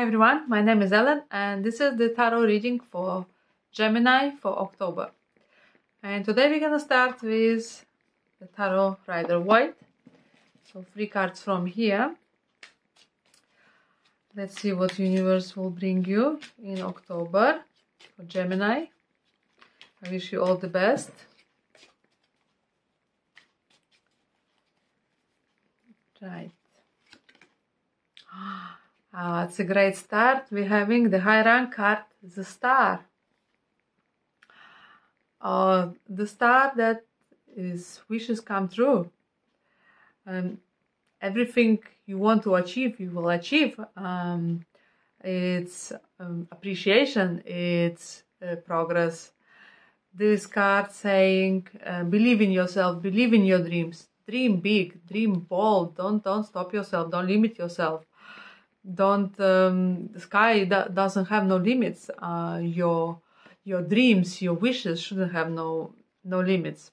Hi everyone, my name is Elena and this is the tarot reading for Gemini for October. And today we're gonna start with the tarot Rider White. So three cards from here. Let's see what universe will bring you in October for Gemini. I wish you all the best. Right. Ah, Ah, it's a great start. We're having the high rank card, the star. Uh, the star that is wishes come true. Um, everything you want to achieve, you will achieve. Um, it's um, appreciation, it's uh, progress. This card saying, uh, believe in yourself, believe in your dreams, dream big, dream bold. Don't don't stop yourself. Don't limit yourself don't um, the sky that doesn't have no limits uh, your your dreams your wishes shouldn't have no no limits.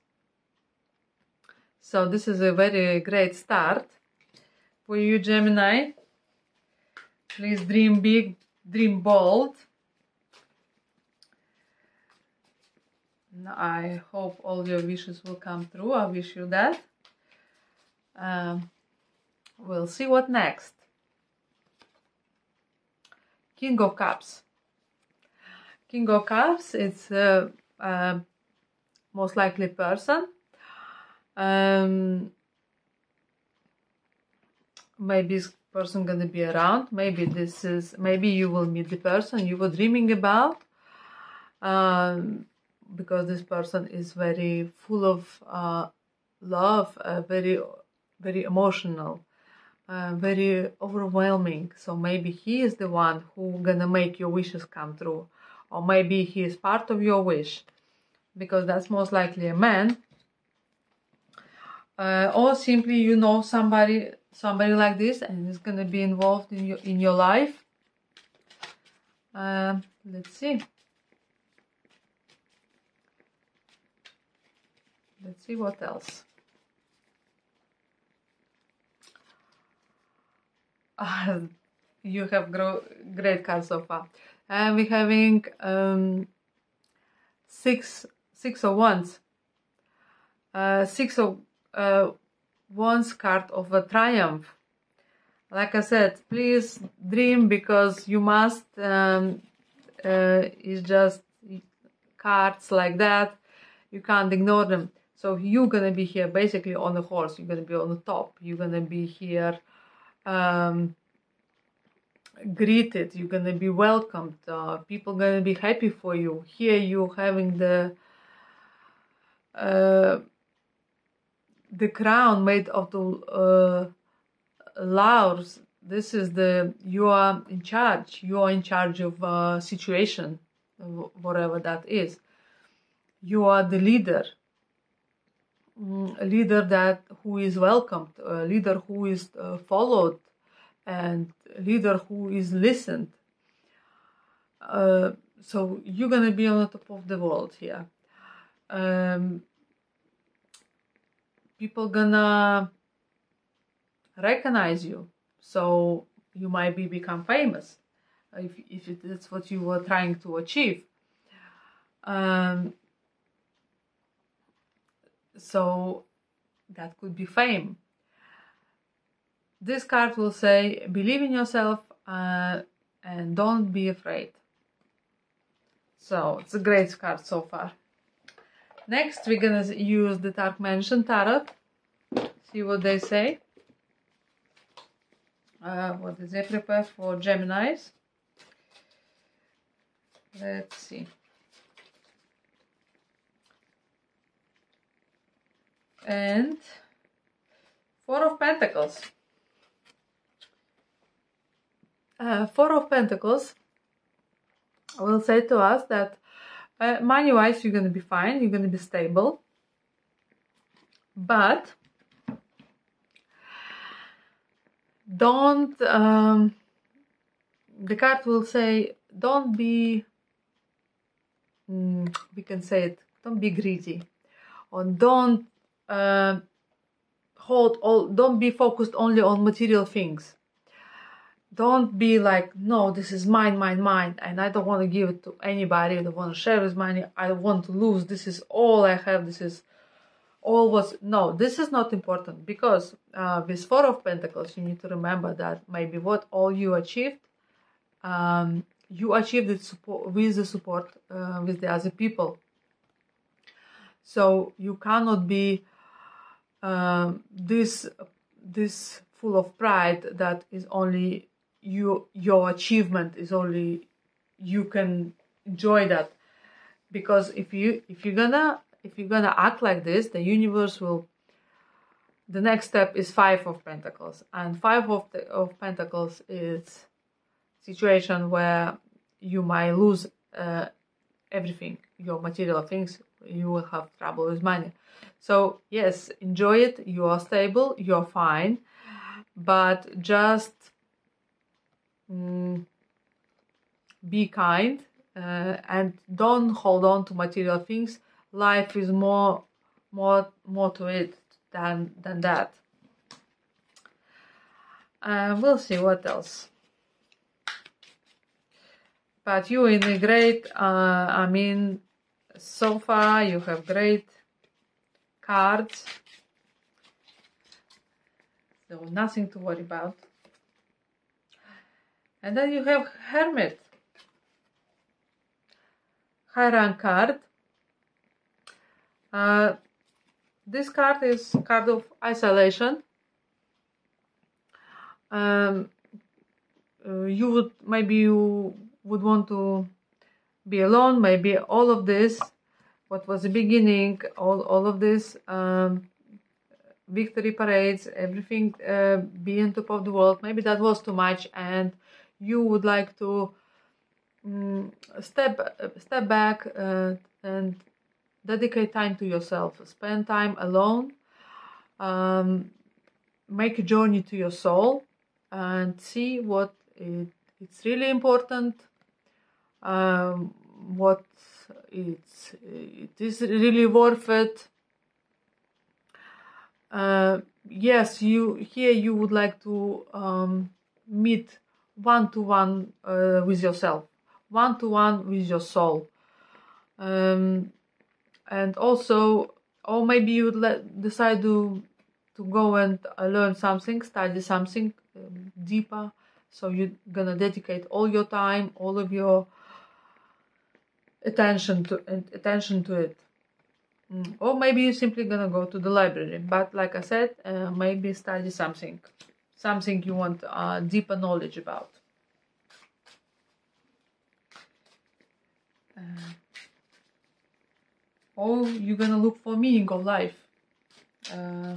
So this is a very great start for you gemini. Please dream big dream bold. I hope all your wishes will come true. I wish you that. Um, we'll see what next King of Cups. King of Cups, it's most likely person. Um, maybe this person gonna be around. Maybe this is maybe you will meet the person you were dreaming about. Um, because this person is very full of uh, love, uh, very very emotional uh, very overwhelming. So maybe he is the one who gonna make your wishes come true, or maybe he is part of your wish, because that's most likely a man. Uh, or simply you know somebody somebody like this and is gonna be involved in your in your life. Uh, let's see. Let's see what else. You have grow, great cards so far. And we're having um, six six of wands. Uh, six of uh, card of a triumph. Like I said, please dream because you must. Um, uh, it's just cards like that. You can't ignore them. So you're gonna be here basically on the horse. You're gonna be on the top. You're gonna be here um, greeted you're gonna be welcomed uh, people gonna be happy for you. Here you having the uh, the crown made of the uh, laurels this is the you are in charge. You are in charge of a situation whatever that is. You are the leader a leader that who is welcomed a leader who is uh, followed and a leader who is listened. Uh, so you're gonna be on the top of the world here. Um, people gonna recognize you, so you might be become famous if if that's what you were trying to achieve. Um, so that could be fame. This card will say believe in yourself uh, and don't be afraid. So it's a great card so far. Next we're gonna use the dark mansion tarot. See what they say. Uh, what is they prepare for? Geminis. Let's see and four of pentacles. Uh, Four of Pentacles will say to us that uh, money-wise you're going to be fine, you're going to be stable, but don't, um, the card will say, don't be, mm, we can say it, don't be greedy, or don't uh, hold all, don't be focused only on material things don't be like, no, this is mine, mine, mine, and I don't want to give it to anybody. I don't want to share this money. I want to lose. This is all I have. This is all was no. This is not important because uh, with Four of Pentacles, you need to remember that maybe what all you achieved, um, you achieved it support, with the support uh, with the other people. So you cannot be um, this this full of pride that is only you your achievement is only you can enjoy that. Because if you if you're gonna if you're gonna act like this the universe will the next step is five of pentacles. And five of the, of pentacles is situation where you might lose uh, everything your material things you will have trouble with money. So yes enjoy it. You are stable. You're fine. But just mm, be kind uh, and don't hold on to material things. Life is more more more to it than than that. Uh, we'll see what else. But you in a great uh, i mean so far you have great cards so nothing to worry about and then you have Hermit. High rank card. Uh, this card is card of isolation. Um, uh, you would maybe you would want to be alone. Maybe all of this, what was the beginning, all all of this um, victory parades, everything uh, being top of the world. Maybe that was too much, and you would like to um, step step back uh, and dedicate time to yourself spend time alone um, make a journey to your soul and see what it, it's really important um, what it's it is really worth it uh, yes you here you would like to um, meet one to one with yourself, one to one with your soul. Um, and also, or maybe you let, decide to to go and uh, learn something, study something um, deeper. So you're gonna dedicate all your time, all of your attention to attention to it. Mm. Or maybe you're simply gonna go to the library. But like I said, uh, maybe study something something you want uh, deeper knowledge about. Uh, or you're gonna look for meaning of life uh,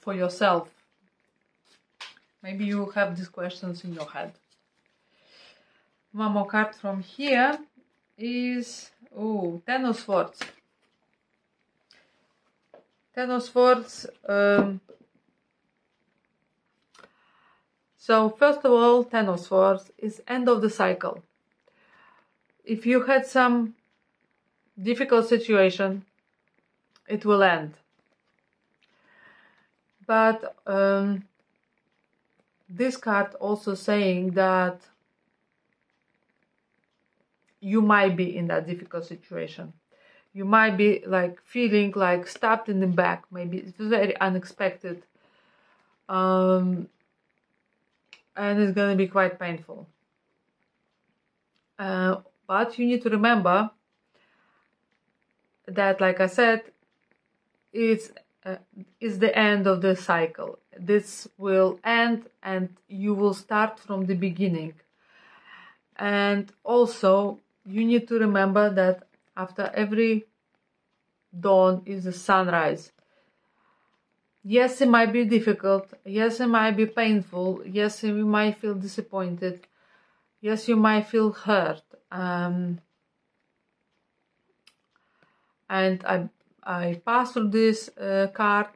for yourself. Maybe you have these questions in your head. One more card from here is oh Ten of Swords. Ten of Swords. Um, So first of all, Ten of Swords is end of the cycle. If you had some difficult situation, it will end. But um, this card also saying that you might be in that difficult situation. You might be like feeling like stabbed in the back. Maybe it's very unexpected. Um, and it's going to be quite painful. Uh, but you need to remember that, like I said, it's uh, is the end of the cycle. This will end, and you will start from the beginning. And also, you need to remember that after every dawn is a sunrise. Yes, it might be difficult. Yes, it might be painful. Yes, you might feel disappointed. Yes, you might feel hurt. Um, and I I passed through this uh, card.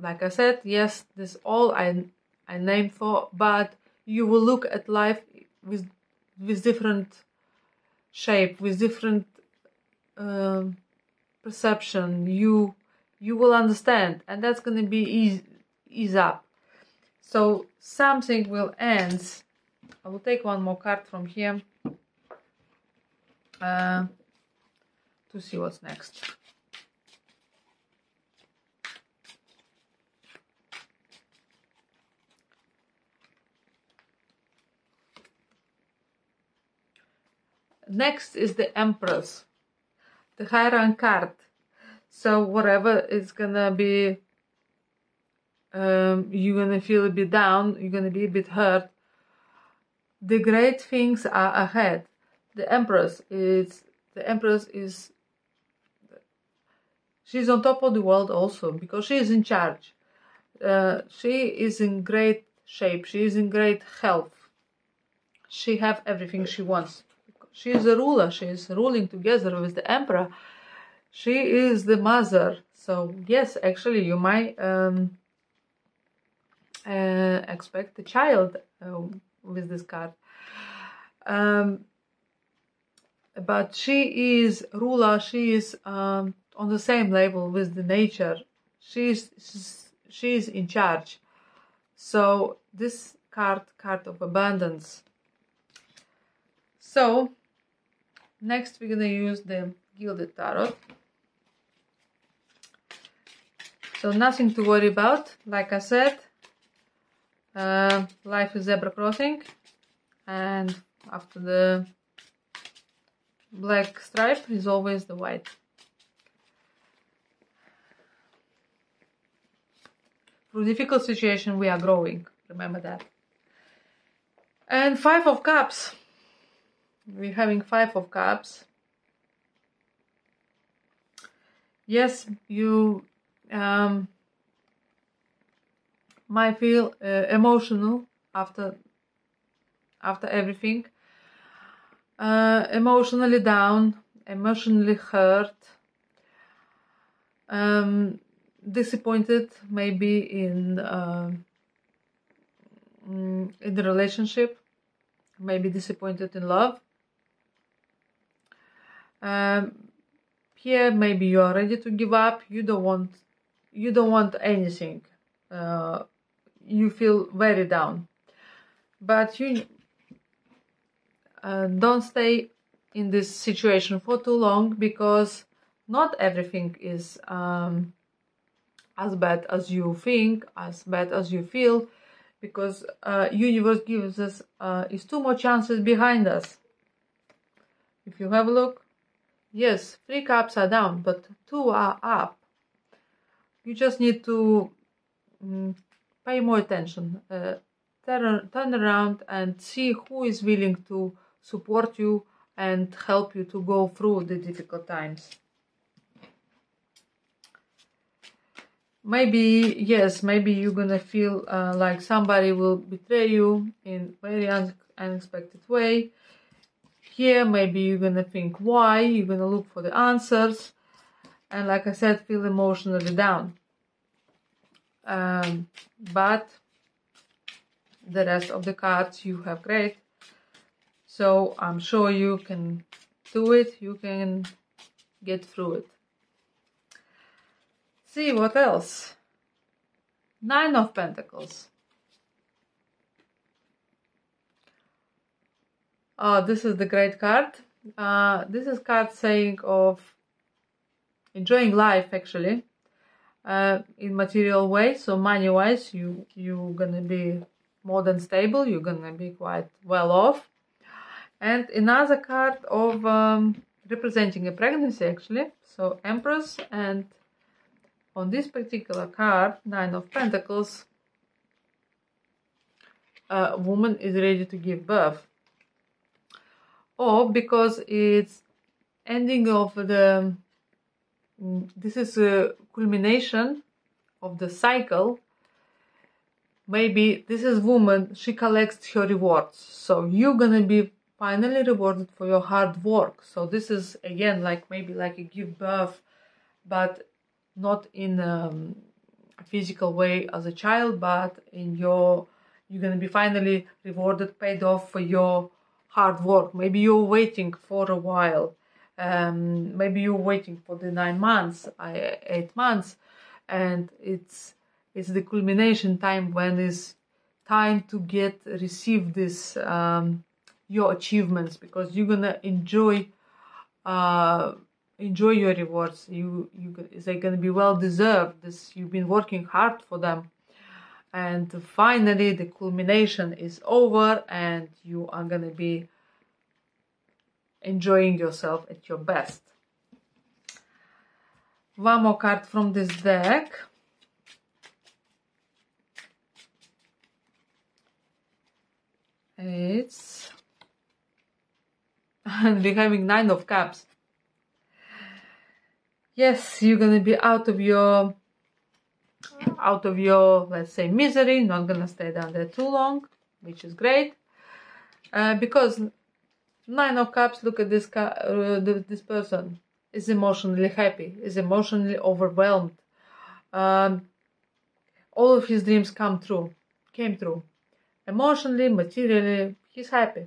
Like I said, yes, this all I I named for, but you will look at life with with different shape, with different uh, perception. You you will understand and that's going to be ease, ease up so something will end I will take one more card from here uh, to see what's next. Next is the Empress, the high rank card. So whatever is gonna be, um, you're gonna feel a bit down, you're gonna be a bit hurt. The great things are ahead. The Empress is the Empress is she's on top of the world also because she is in charge. Uh, she is in great shape. She is in great health. She have everything she wants. She is a ruler. She is ruling together with the emperor. She is the mother. So yes, actually, you might um, uh, expect a child uh, with this card. Um, but she is ruler. She is um, on the same level with the nature. She's she's in charge. So this card, card of abundance. So next we're gonna use the Gilded Tarot. So nothing to worry about. Like I said, uh, life is zebra crossing, and after the black stripe is always the white. Through difficult situation we are growing, remember that. And five of cups. We're having five of cups. Yes, you um, might feel uh, emotional after after everything uh, emotionally down, emotionally hurt, um, disappointed maybe in uh, in the relationship, maybe disappointed in love. Um, here maybe you are ready to give up. You don't want you don't want anything. Uh, you feel very down, but you uh, don't stay in this situation for too long because not everything is um, as bad as you think, as bad as you feel, because uh, universe gives us uh, is two more chances behind us. If you have a look, yes, three cups are down, but two are up. You just need to um, pay more attention, uh, turn, turn around and see who is willing to support you and help you to go through the difficult times. Maybe, yes, maybe you're gonna feel uh, like somebody will betray you in very un unexpected way. Here, maybe you're gonna think why, you're gonna look for the answers, and like I said, feel emotionally down. Um, but the rest of the cards you have great so I'm sure you can do it, you can get through it. See what else? Nine of Pentacles. Uh, this is the great card. Uh, this is card saying of enjoying life actually uh, in material way. So money wise, you you're gonna be more than stable. You're gonna be quite well off and another card of um, representing a pregnancy actually so empress and on this particular card nine of pentacles a woman is ready to give birth or because it's ending of the this is a culmination of the cycle maybe this is woman she collects her rewards so you're gonna be finally rewarded for your hard work. So this is again like maybe like a give birth, but not in um, a physical way as a child, but in your you're gonna be finally rewarded, paid off for your hard work. Maybe you're waiting for a while. Um, maybe you're waiting for the nine months, eight months, and it's it's the culmination time when is time to get receive this um, your achievements because you're gonna enjoy uh, enjoy your rewards you you they're gonna be well deserved this you've been working hard for them and finally the culmination is over and you are gonna be enjoying yourself at your best. One more card from this deck. It's and we're having nine of cups. Yes you're gonna be out of your out of your let's say misery not gonna stay down there too long which is great. Uh, because nine of cups look at this uh, this person is emotionally happy is emotionally overwhelmed. Um, all of his dreams come true came true. Emotionally, materially, he's happy.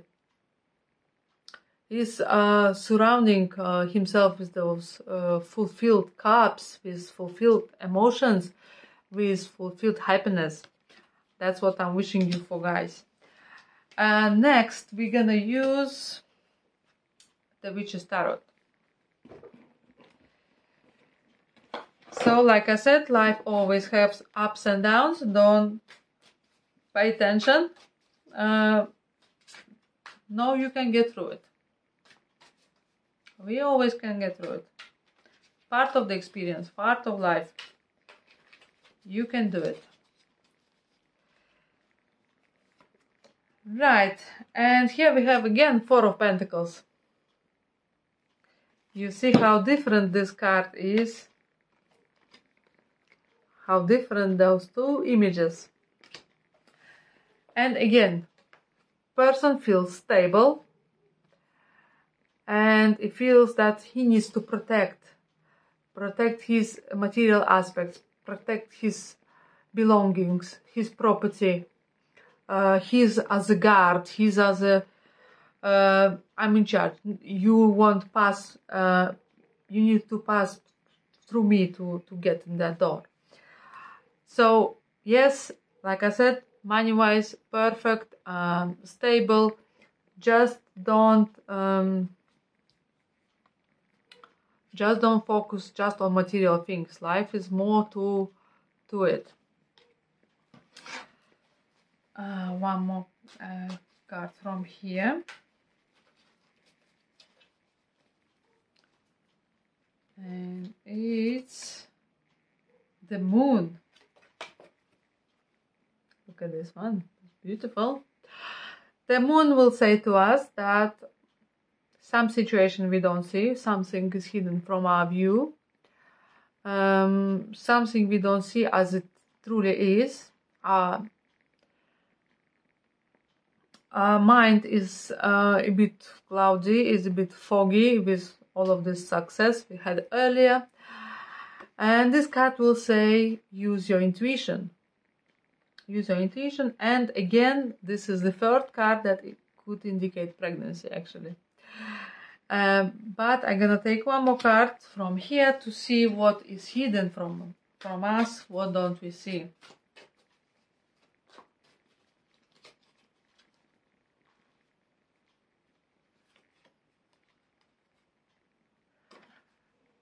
He's uh, surrounding uh, himself with those uh, fulfilled cups, with fulfilled emotions, with fulfilled happiness. That's what I'm wishing you for, guys. And next, we're gonna use the Witch's Tarot. So, like I said, life always has ups and downs. Don't pay attention uh, no you can get through it we always can get through it part of the experience part of life you can do it. Right and here we have again four of pentacles. You see how different this card is? How different those two images. And again person feels stable and he feels that he needs to protect protect his material aspects protect his belongings his property uh, he's as a guard he's as a uh, i'm in charge. You won't pass uh, you need to pass through me to to get in that door. So yes like i said money wise perfect um, stable. Just don't um, just don't focus just on material things life is more to to it uh, one more uh, card from here and it's the moon Look at this one. it's Beautiful. The moon will say to us that some situation we don't see, something is hidden from our view, um, something we don't see as it truly is. Uh, our mind is uh, a bit cloudy, is a bit foggy with all of this success we had earlier. And this card will say, use your intuition. Use your intuition. And again this is the third card that could indicate pregnancy actually um, but I'm gonna take one more card from here to see what is hidden from from us what don't we see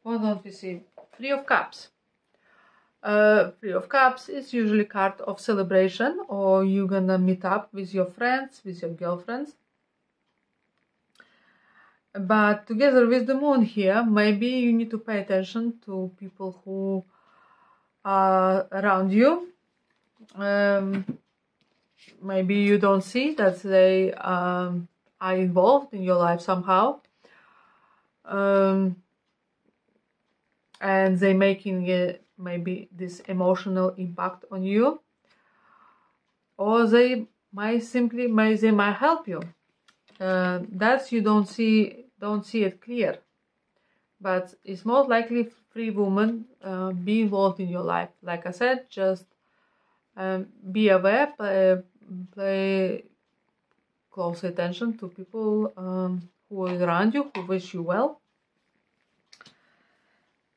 what don't we see three of cups uh, Three of Cups is usually card of celebration or you're gonna meet up with your friends, with your girlfriends. But together with the moon here, maybe you need to pay attention to people who are around you. Um, maybe you don't see that they um, are involved in your life somehow. Um, and they making maybe this emotional impact on you or they might simply may they might help you uh, that's you don't see don't see it clear. But it's most likely free woman uh, be involved in your life. Like i said just um, be aware play, play close attention to people um, who are around you who wish you well.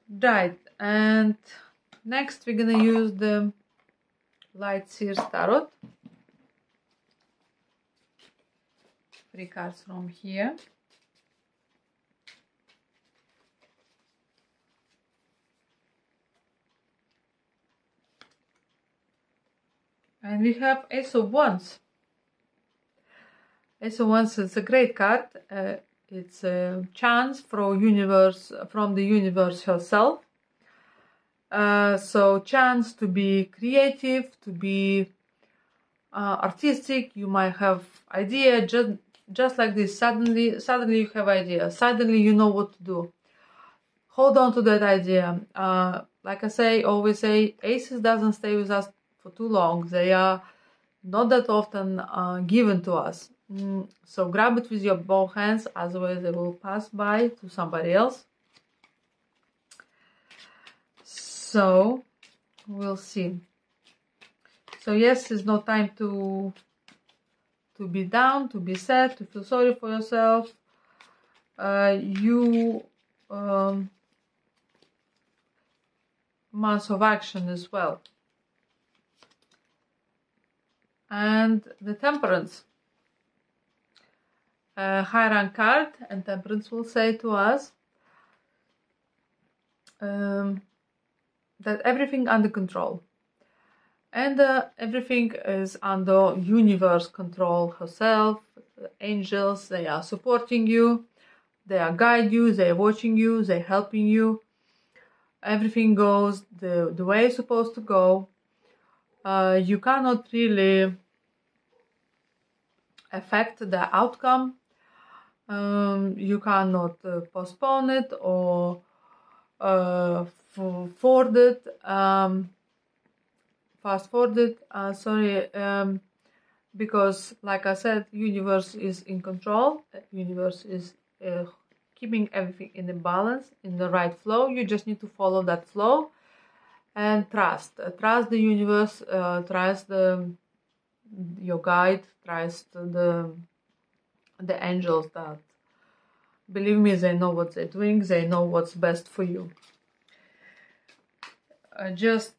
Right and Next, we're gonna use the Light Seers Tarot. Three cards from here. And we have Ace of Wands. Ace of Wands is a great card. Uh, it's a chance from universe from the universe herself. Uh, so chance to be creative, to be uh, artistic. You might have idea just just like this. Suddenly, suddenly you have idea. Suddenly you know what to do. Hold on to that idea. Uh, like I say, always say, aces doesn't stay with us for too long. They are not that often uh, given to us. Mm, so grab it with your both hands, otherwise they will pass by to somebody else. So we'll see. So yes, it's no time to to be down, to be sad, to feel sorry for yourself. Uh, you um, months of action as well. And the temperance. A high rank card and temperance will say to us um, that everything under control and uh, everything is under universe control herself. Angels they are supporting you. They are guide you. They're watching you. They're helping you. Everything goes the, the way it's supposed to go. Uh, you cannot really affect the outcome. Um, you cannot uh, postpone it or uh, forward it. Um, fast forwarded uh, sorry um, because like I said universe is in control universe is uh, keeping everything in the balance in the right flow. You just need to follow that flow and trust. Uh, trust the universe uh, trust the your guide trust the the angels that believe me they know what they're doing they know what's best for you. Uh, just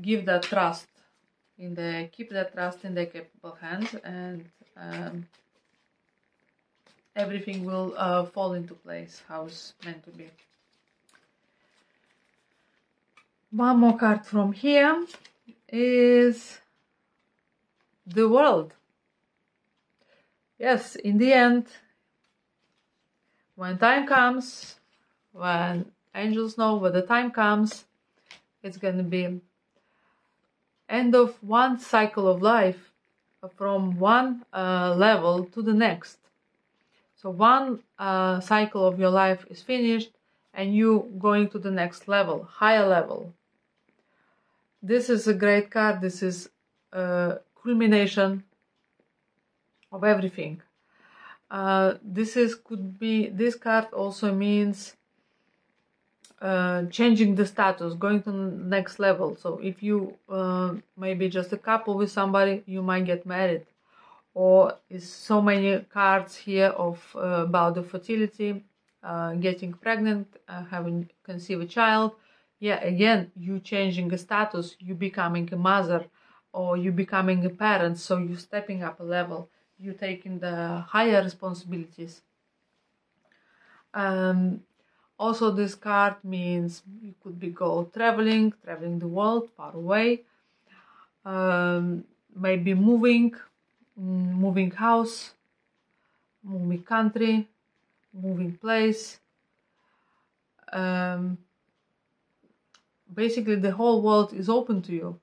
give that trust in the keep that trust in the capable hands and um, everything will uh, fall into place how it's meant to be. One more card from here is the world. Yes in the end when time comes when angels know when the time comes it's going to be end of one cycle of life from one uh, level to the next. So one uh, cycle of your life is finished and you going to the next level, higher level. This is a great card. This is a culmination of everything. Uh, this is could be this card also means uh, changing the status, going to the next level. So if you uh, maybe just a couple with somebody, you might get married. Or is so many cards here of uh, about the fertility, uh, getting pregnant, uh, having conceive a child. Yeah, again, you changing a status, you becoming a mother, or you becoming a parent. So you stepping up a level, you taking the higher responsibilities. Um, also, this card means you could be go traveling, traveling the world far away, um, maybe moving, mm, moving house, moving country, moving place. Um, basically, the whole world is open to you.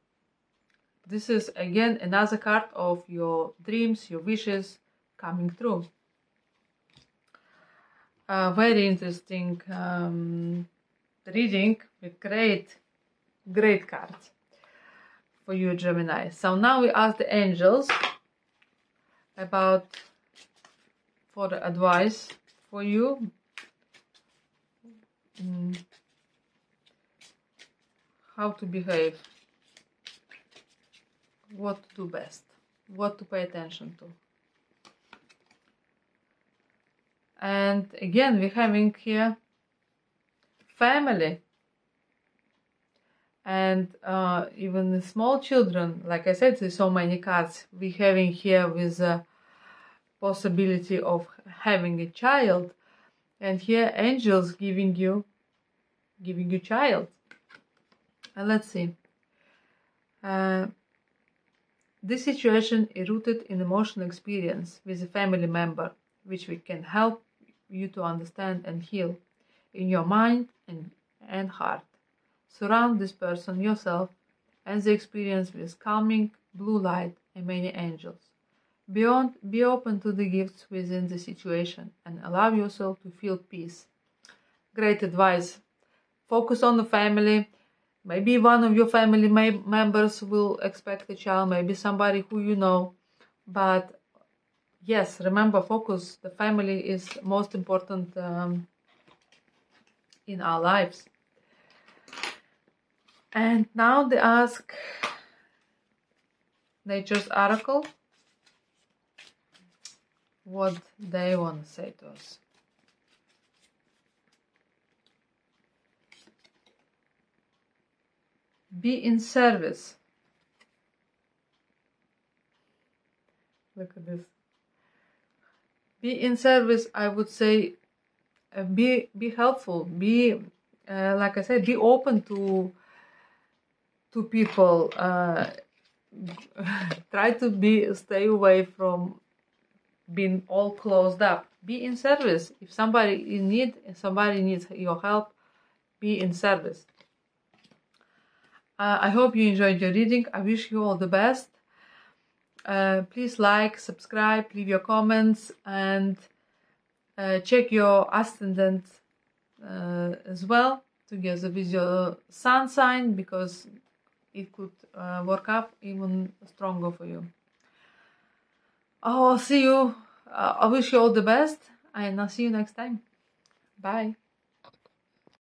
This is again another card of your dreams, your wishes coming true a very interesting um, reading with great, great cards for you, Gemini. So now we ask the angels about for the advice for you. Mm. How to behave, what to do best, what to pay attention to. And again we're having here family. And uh, even the small children like I said there's so many cards we're having here with uh, possibility of having a child. And here angels giving you giving you child. And let's see. Uh, this situation is rooted in emotional experience with a family member which we can help you to understand and heal in your mind and, and heart surround this person yourself and the experience with calming blue light and many angels Beyond, be open to the gifts within the situation and allow yourself to feel peace. Great advice. Focus on the family. Maybe one of your family members will expect a child, maybe somebody who you know. But yes, remember, focus. The family is most important um, in our lives. And now they ask Nature's Oracle what they want to say to us. Be in service. Look at this. Be in service, I would say, uh, be be helpful. Be, uh, like I said, be open to to people. Uh, try to be stay away from being all closed up. Be in service. If somebody in need, somebody needs your help, be in service. Uh, I hope you enjoyed your reading. I wish you all the best. Uh, please like, subscribe, leave your comments, and uh, check your ascendant uh, as well together with your sun sign because it could uh, work up even stronger for you. I'll see you. Uh, I wish you all the best and I'll see you next time. Bye.